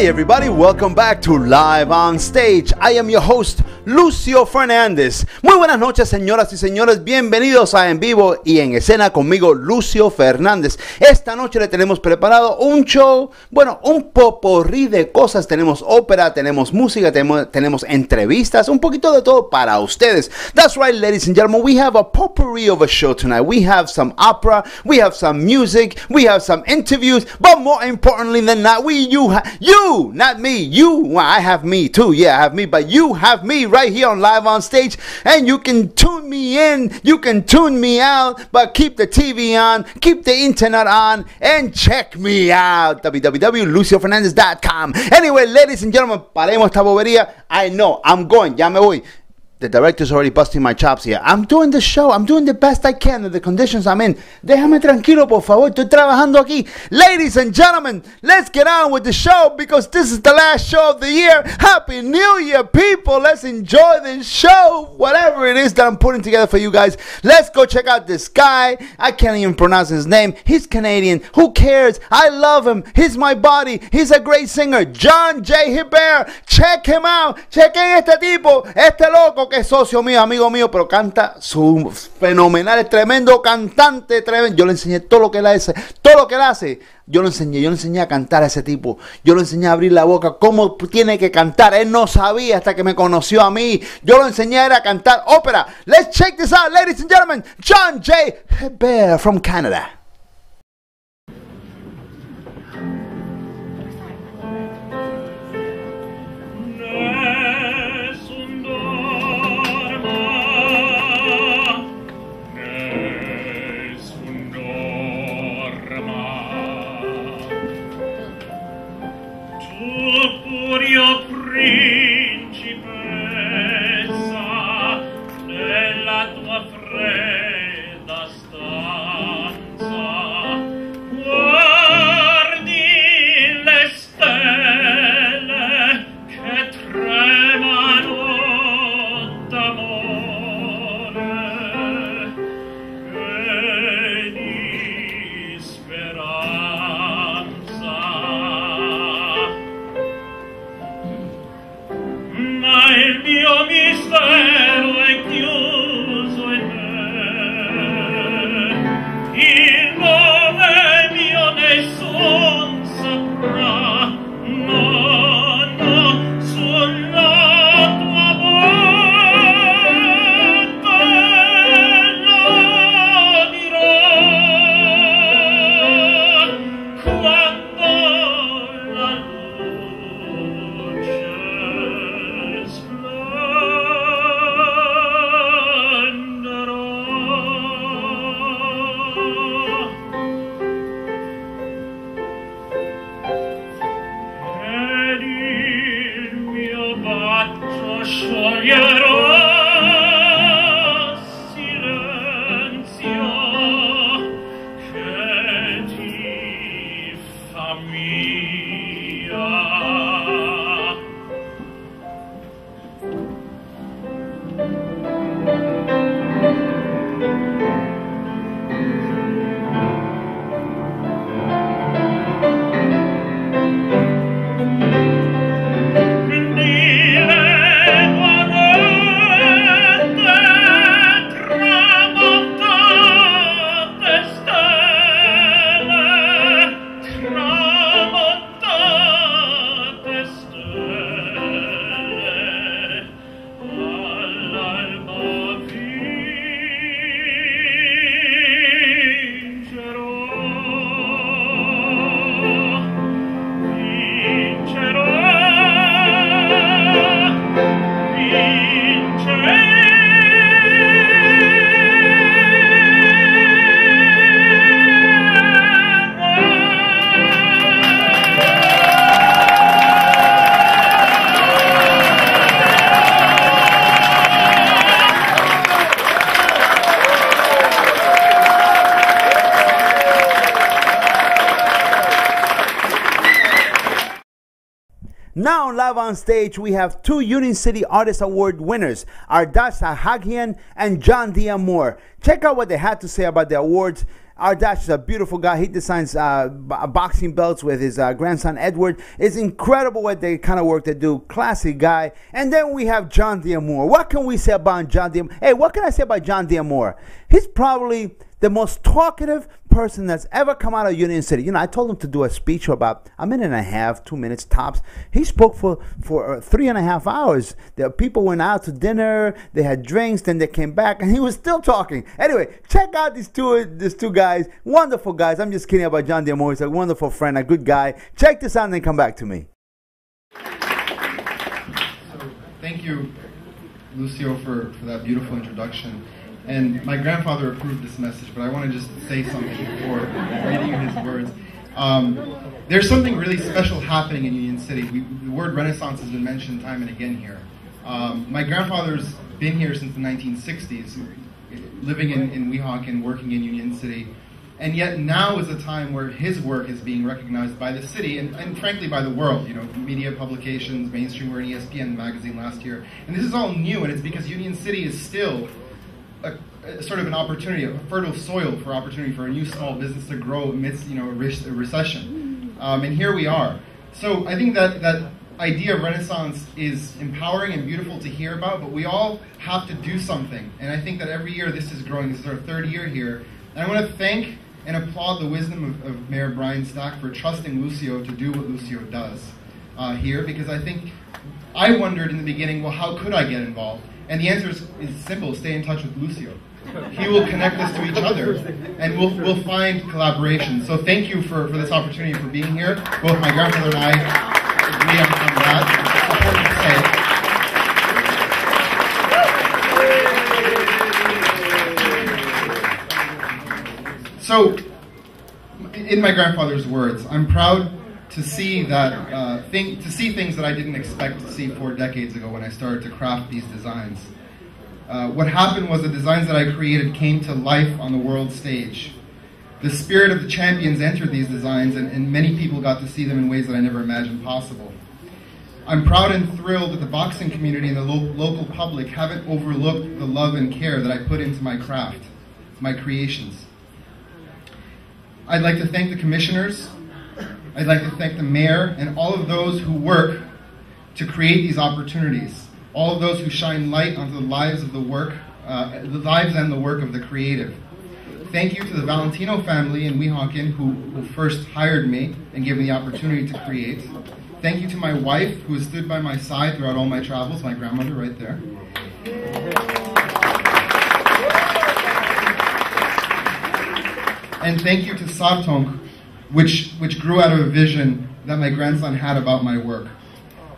Hey everybody, welcome back to Live on Stage. I am your host, Lucio Fernández. Muy buenas noches, señoras y señores. Bienvenidos a En Vivo y en Escena conmigo, Lucio Fernández. Esta noche le tenemos preparado un show, bueno, un poporrí de cosas. Tenemos ópera, tenemos música, tenemos, entrevistas, un poquito de todo para ustedes. That's right, ladies and gentlemen, we have a potpourri of a show tonight. We have some opera, we have some music, we have some interviews, but more importantly than that, we you you, not me, you. I have me too. Yeah, I have me, but you have me right here on live on stage, and you can tune me in, you can tune me out, but keep the TV on, keep the internet on, and check me out. www.luciofernandez.com. Anyway, ladies and gentlemen, paremos esta bobería. I know, I'm going, ya me voy. The director's already busting my chops here. I'm doing the show. I'm doing the best I can in the conditions I'm in. Déjame tranquilo, por favor. Estoy trabajando aquí. Ladies and gentlemen, let's get on with the show because this is the last show of the year. Happy New Year, people. Let's enjoy this show. Whatever it is that I'm putting together for you guys. Let's go check out this guy. I can't even pronounce his name. He's Canadian. Who cares? I love him. He's my body. He's a great singer. John Jay Hebert. Check him out. Chequen este tipo. Este loco que es socio mío, amigo mío, pero canta su fenomenal, es tremendo cantante, tremendo. Yo le enseñé todo lo que él hace, todo lo que él hace. Yo lo enseñé, yo le enseñé a cantar a ese tipo. Yo lo enseñé a abrir la boca, cómo tiene que cantar. Él no sabía hasta que me conoció a mí. Yo lo enseñé a cantar ópera. Let's check this out, ladies and gentlemen. John J. Hebert from Canada. Live on stage, we have two Union City Artist Award winners, Ardash Sahaghian and John D'Amore. Check out what they had to say about the awards. Ardash is a beautiful guy. He designs uh, b- boxing belts with his uh, grandson Edward. It's incredible what they kind of work they do. Classy guy. And then we have John D'Amore. What can we say about John D'Amore? Hey, what can I say about John D'Amore? He's probably the most talkative person that's ever come out of Union City. You know, I told him to do a speech for about a minute and a half, two minutes tops. He spoke for for uh, three and a half hours. The people went out to dinner, they had drinks, then they came back, and he was still talking. Anyway, check out these two these two guys, wonderful guys. I'm just kidding about John D'Amore. He's a wonderful friend, a good guy. Check this out and then come back to me. So thank you, Lucio, for, for that beautiful introduction. And my grandfather approved this message, but I want to just say something before reading his words. Um, there's something really special happening in Union City. We, the word Renaissance has been mentioned time and again here. Um, my grandfather's been here since the 1960s, living in, in Weehawken, working in Union City. And yet now is a time where his work is being recognized by the city and, and frankly by the world. You know, media publications, mainstream, we're in ESPN magazine last year. And this is all new, and it's because Union City is still sort of an opportunity, a fertile soil for opportunity for a new small business to grow amidst you know a recession. Um, and here we are. So I think that that idea of Renaissance is empowering and beautiful to hear about, but we all have to do something. And I think that every year this is growing. This is our third year here. And I want to thank and applaud the wisdom of, of Mayor Brian Stack for trusting Lucio to do what Lucio does uh, here, because I think I wondered in the beginning, well, how could I get involved? And the answer is, is simple: stay in touch with Lucio. He will connect us to each other, and we'll, we'll find collaboration. So thank you for, for this opportunity for being here. Both my grandfather and I important to say. So, in my grandfather's words, I'm proud to see that uh, thing, to see things that I didn't expect to see four decades ago when I started to craft these designs. Uh, what happened was the designs that I created came to life on the world stage. The spirit of the champions entered these designs, and, and many people got to see them in ways that I never imagined possible. I'm proud and thrilled that the boxing community and the lo- local public haven't overlooked the love and care that I put into my craft, my creations. I'd like to thank the commissioners. I'd like to thank the mayor and all of those who work to create these opportunities. All those who shine light onto the lives of the work, uh, the lives and the work of the creative. Thank you to the Valentino family in Weehawken who, who first hired me and gave me the opportunity to create. Thank you to my wife who has stood by my side throughout all my travels, my grandmother right there. And thank you to Sartong, which, which grew out of a vision that my grandson had about my work.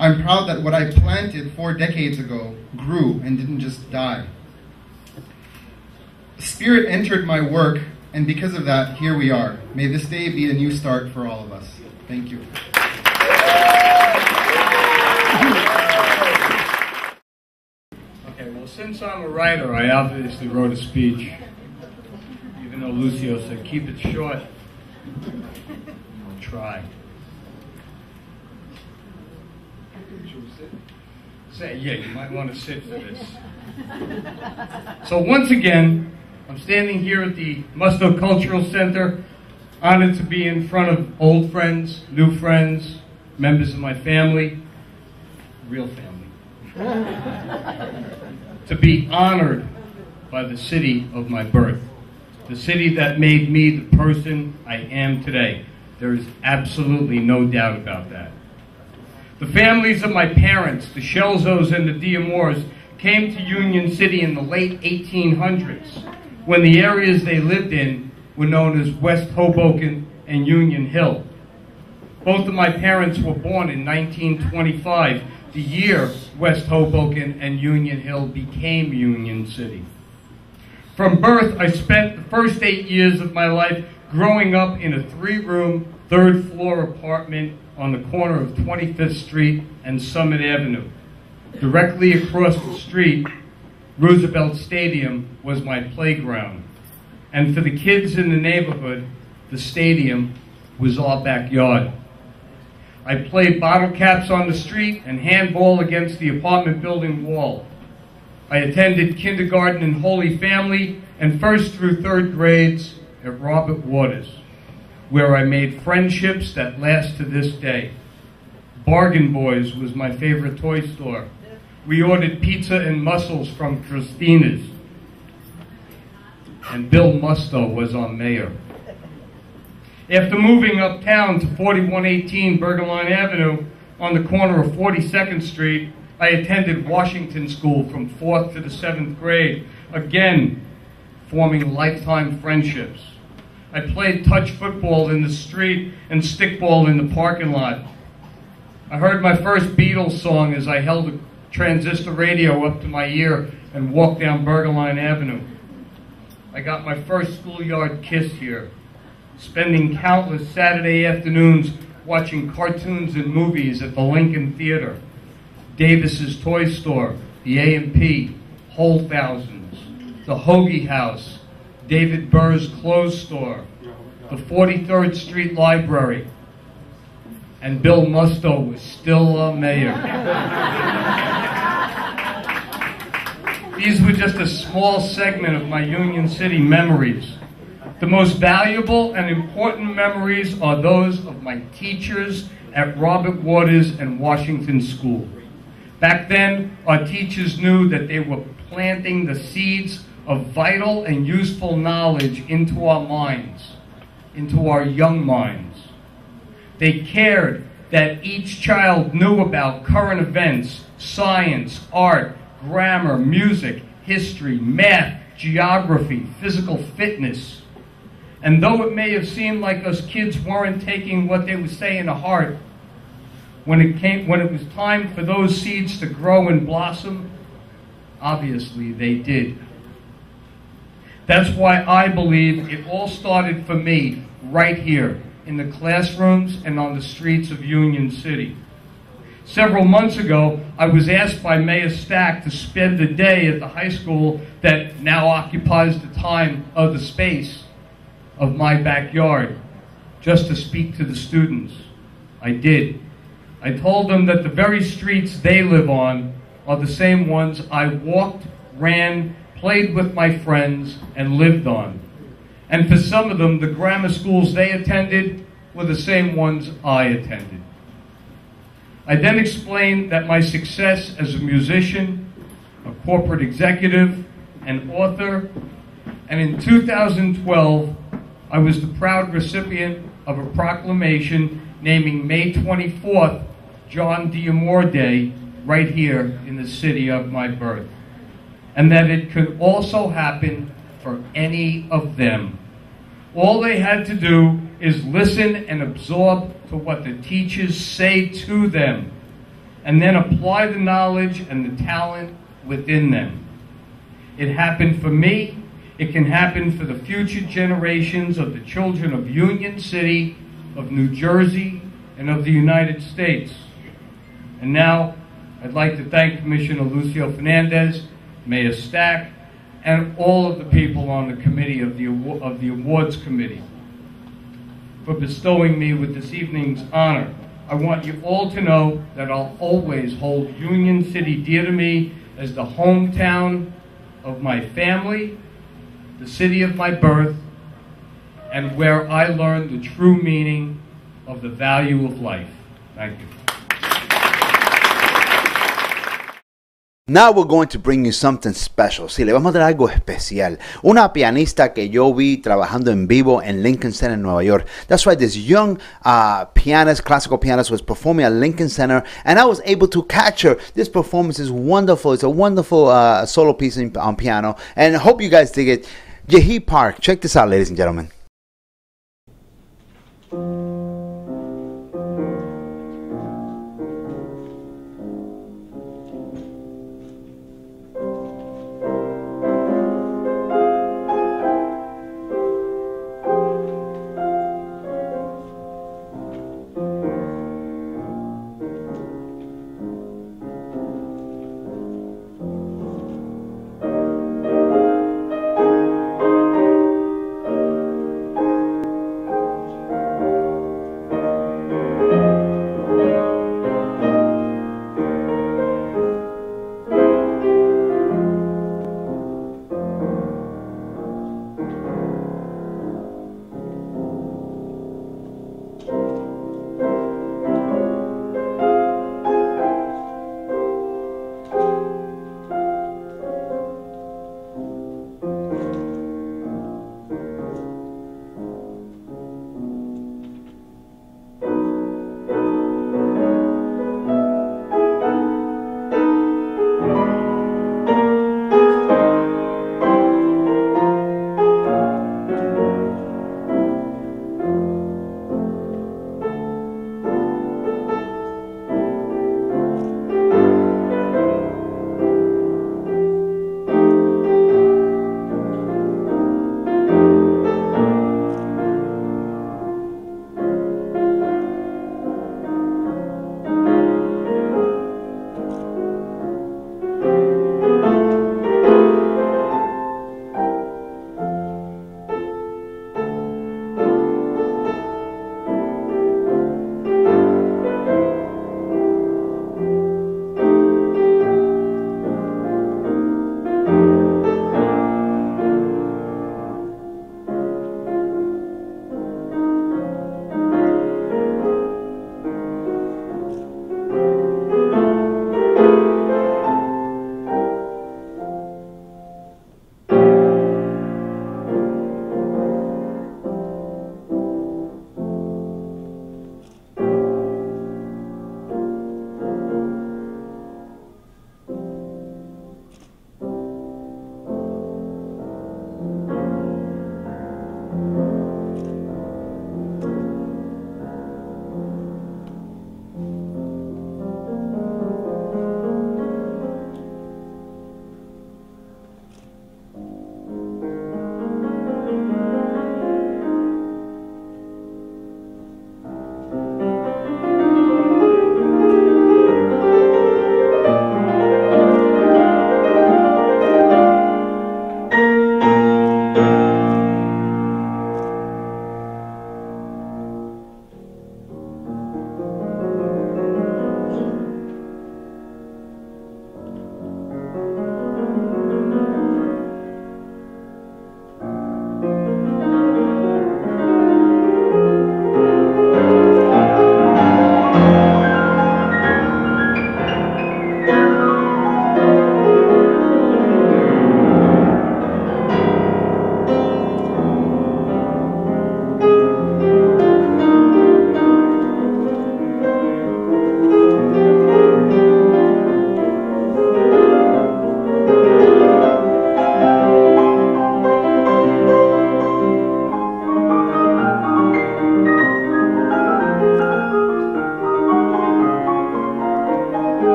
I'm proud that what I planted four decades ago grew and didn't just die. Spirit entered my work, and because of that, here we are. May this day be a new start for all of us. Thank you. Okay, well, since I'm a writer, I obviously wrote a speech, even though Lucio said keep it short. I'll try. Say, yeah, you might want to sit for this. So once again, I'm standing here at the Musto Cultural Center, honored to be in front of old friends, new friends, members of my family, real family to be honored by the city of my birth, the city that made me the person I am today. There is absolutely no doubt about that. The families of my parents, the Shelzos and the D'Amores, came to Union City in the late 1800s when the areas they lived in were known as West Hoboken and Union Hill. Both of my parents were born in 1925, the year West Hoboken and Union Hill became Union City. From birth, I spent the first eight years of my life growing up in a three room, third floor apartment on the corner of 25th Street and Summit Avenue. Directly across the street, Roosevelt Stadium was my playground. And for the kids in the neighborhood, the stadium was our backyard. I played bottle caps on the street and handball against the apartment building wall. I attended kindergarten in Holy Family and first through third grades at Robert Waters, where I made friendships that last to this day. Bargain Boys was my favorite toy store. We ordered pizza and mussels from Christina's. And Bill Musto was our mayor. After moving uptown to 4118 Bergenline Avenue on the corner of 42nd Street, I attended Washington School from 4th to the 7th grade, again forming lifetime friendships. I played touch football in the street and stickball in the parking lot. I heard my first Beatles song as I held a transistor radio up to my ear and walked down Bergenline Avenue. I got my first schoolyard kiss here, spending countless Saturday afternoons watching cartoons and movies at the Lincoln Theater, Davis's Toy Store, the A&P, Whole Thousands, the Hoagie House, David Burr's Clothes Store, the 43rd Street Library, and Bill Musto was still a mayor. These were just a small segment of my Union City memories. The most valuable and important memories are those of my teachers at Robert Waters and Washington School. Back then, our teachers knew that they were planting the seeds of vital and useful knowledge into our minds, into our young minds. They cared that each child knew about current events, science, art, grammar, music, history, math, geography, physical fitness. And though it may have seemed like us kids weren't taking what they were saying to heart, when it came when it was time for those seeds to grow and blossom, obviously they did. That's why I believe it all started for me right here in the classrooms and on the streets of Union City. Several months ago, I was asked by Mayor Stack to spend the day at the high school that now occupies the time of the space of my backyard, just to speak to the students. I did. I told them that the very streets they live on are the same ones I walked, ran, played with my friends, and lived on. And for some of them, the grammar schools they attended were the same ones I attended. I then explained that my success as a musician, a corporate executive, an author, and in 2012, I was the proud recipient of a proclamation naming May 24th John D'Amore Day right here in the city of my birth. And that it could also happen for any of them. All they had to do is listen and absorb to what the teachers say to them, and then apply the knowledge and the talent within them. It happened for me. It can happen for the future generations of the children of Union City, of New Jersey, and of the United States. And now, I'd like to thank Commissioner Lucio Fernandez, Mayor Stack, and all of the people on the committee of the, of the awards committee for bestowing me with this evening's honor. I want you all to know that I'll always hold Union City dear to me as the hometown of my family, the city of my birth, and where I learned the true meaning of the value of life. Thank you. Now we're going to bring you something special. Sí, le vamos a dar algo especial. Una pianista que yo vi trabajando en vivo en Lincoln Center en Nueva York. That's right, this young uh, pianist, classical pianist, was performing at Lincoln Center, and I was able to catch her. This performance is wonderful. It's a wonderful uh, solo piece on piano, and I hope you guys dig it. Jihye Park. Check this out, ladies and gentlemen.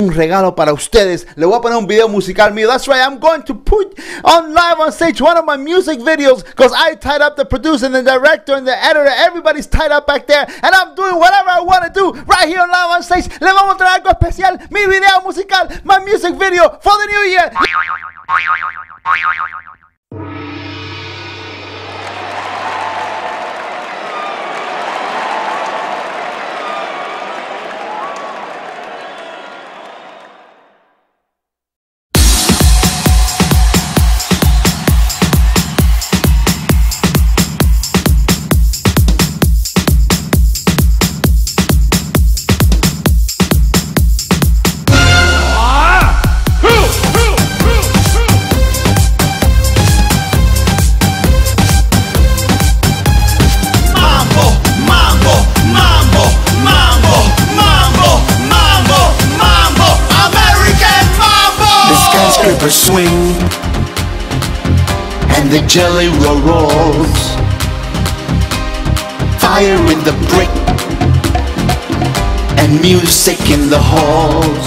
Un regalo para ustedes. Le voy a poner un video musical mío. That's right, I'm going to put on live on stage one of my music videos because I tied up the producer and the director and the editor. Everybody's tied up back there, and I'm doing whatever I want to do right here on live on stage. Le vamos a traer algo especial, mi video musical, my music video for the new year. Skyscraper swing and the jelly roll rolls. Fire in the brick and music in the halls.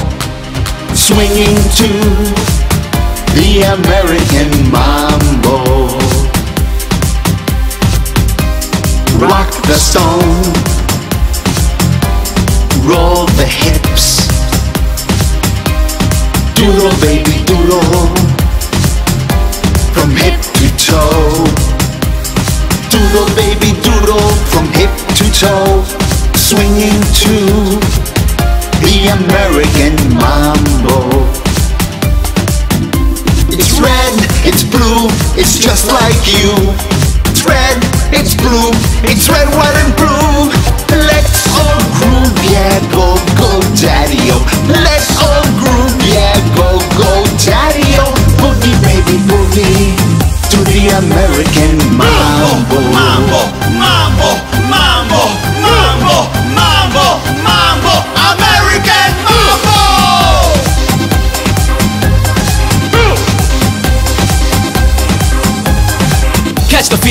Swinging to the American mambo. Rock the stone, roll the hips. Doodle baby doodle From hip to toe. Doodle baby doodle From hip to toe. Swinging to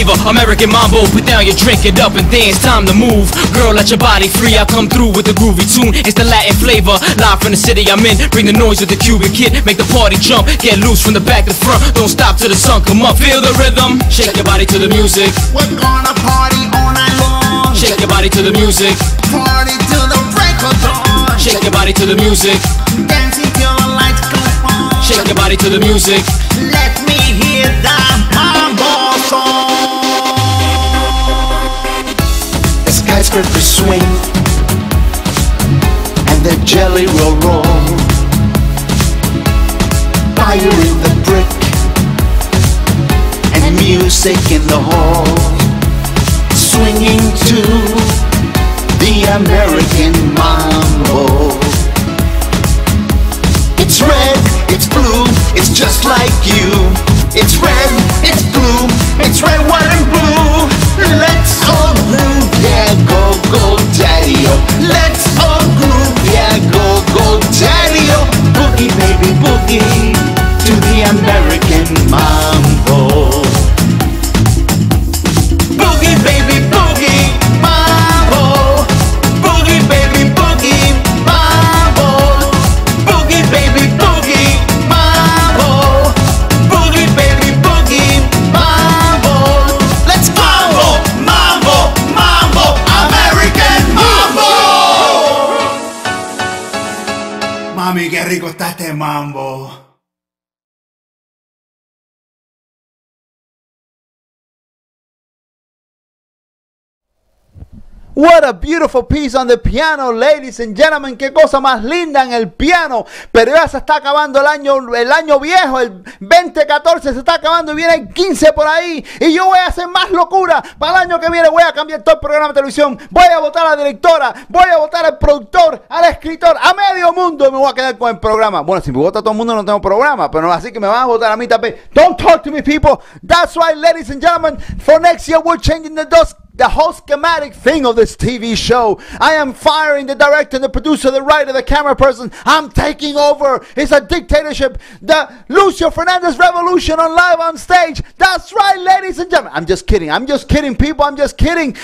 fever, American Mambo. Put down your drink, it up, and dance. Time to move. Girl, let your body free. I come through with a groovy tune. It's the Latin flavor. Live from the city I'm in. Bring the noise of the Cuban kid. Make the party jump. Get loose from the back to the front. Don't stop till the sun come up. Feel the rhythm. Shake your body to the music. We're gonna party all night long Shake your body to the music. Party till the break of dawn Shake your body to the music. Dancing till the lights come on Shake your body to the music. Let me hear that The skyscraper swing and the jelly roll roll. Fire in the brick and music in the hall. Swinging to the American mambo. It's red, it's blue, it's just like you. It's red, it's blue, it's red, white, and blue. Let's all groove, yeah, go, go, What a beautiful piece on the piano, ladies and gentlemen. Qué cosa más linda en el piano. Pero ya se está acabando el año, el año viejo, el 2014 se está acabando y viene el 15 por ahí. Y yo voy a hacer más locura. Para el año que viene voy a cambiar todo el programa de televisión. Voy a votar a la directora, voy a votar al productor, al escritor, a medio mundo me voy a quedar con el programa. Bueno, si me vota todo el mundo no tengo programa, pero así que me van a votar a mí también. Don't talk to me, people. That's right, ladies and gentlemen. For next year, we're changing the dust. The whole schematic thing of this TV show. I am firing the director, the producer, the writer, the camera person. I'm taking over. It's a dictatorship. The Lucio Fernandez revolution on live on stage. That's right, ladies and gentlemen. I'm just kidding. I'm just kidding, people. I'm just kidding.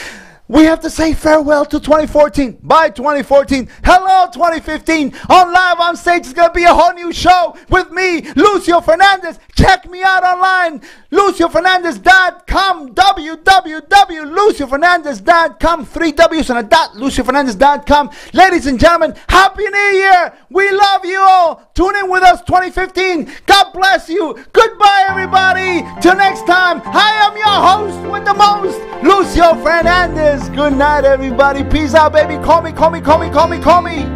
We have to say farewell to 2014. Bye 2014. Hello 2015. On live on stage is gonna be a whole new show with me, Lucio Fernandez. Check me out online, luciofernandez.com, www.luciofernandez.com, three W's and a dot, luciofernandez.com. Ladies and gentlemen, Happy New Year! We love you all. Tune in with us 2015. God bless you. Goodbye, everybody. Till next time, I am your host with the most, Lucio Fernandez. Good night, everybody. Peace out, baby. Call me, call me, call me, call me, call me.